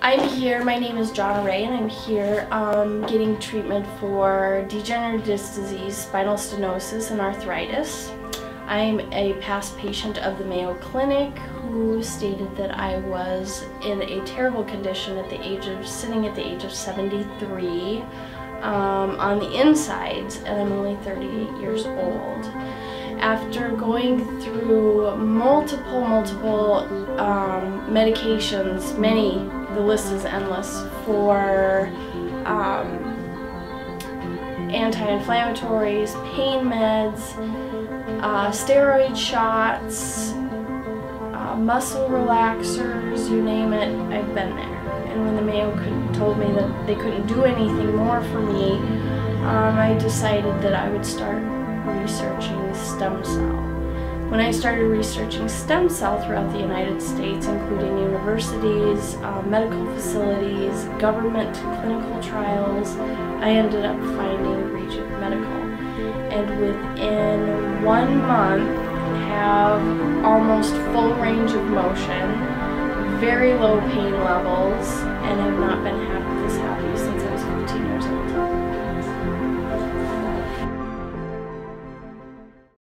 I'm here, my name is John Ray, and I'm here um, getting treatment for degenerative disc disease, spinal stenosis, and arthritis. I'm a past patient of the Mayo Clinic who stated that I was in a terrible condition at the age of, sitting at the age of 73 um, on the insides, and I'm only 38 years old. After going through multiple, multiple um, medications, many, the list is endless, for um, anti-inflammatories, pain meds, uh, steroid shots, uh, muscle relaxers, you name it, I've been there. And when the Mayo told me that they couldn't do anything more for me, um, I decided that I would start researching stem cell. When I started researching stem cell throughout the United States, including universities, uh, medical facilities, government clinical trials, I ended up finding Rejuv Medical. And within one month, have almost full range of motion, very low pain levels, and have not been having